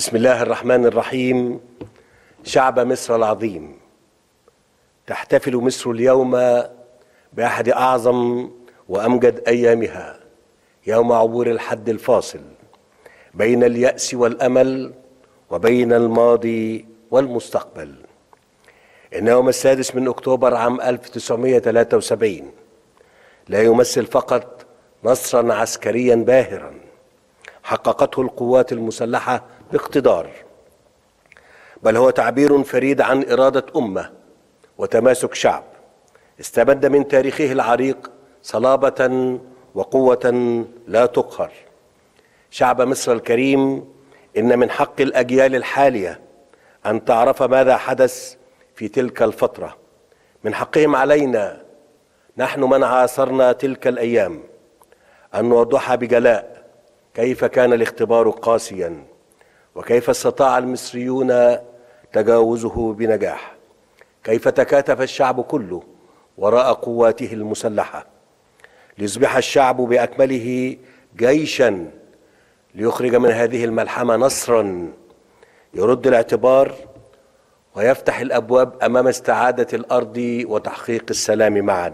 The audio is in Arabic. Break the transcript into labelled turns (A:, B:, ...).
A: بسم الله الرحمن الرحيم. شعب مصر العظيم. تحتفل مصر اليوم بأحد أعظم وأمجد أيامها يوم عبور الحد الفاصل بين اليأس والأمل وبين الماضي والمستقبل. إن يوم السادس من أكتوبر عام 1973 لا يمثل فقط نصرا عسكريا باهرا حققته القوات المسلحة باقتدار بل هو تعبير فريد عن إرادة أمة وتماسك شعب استمد من تاريخه العريق صلابة وقوة لا تقهر. شعب مصر الكريم إن من حق الأجيال الحالية أن تعرف ماذا حدث في تلك الفترة. من حقهم علينا نحن من عاصرنا تلك الأيام أن نوضح بجلاء كيف كان الاختبار قاسيا. وكيف استطاع المصريون تجاوزه بنجاح؟ كيف تكاتف الشعب كله وراء قواته المسلحة؟ ليصبح الشعب بأكمله جيشا ليخرج من هذه الملحمة نصرا. يرد الاعتبار ويفتح الأبواب أمام استعادة الأرض وتحقيق السلام معا.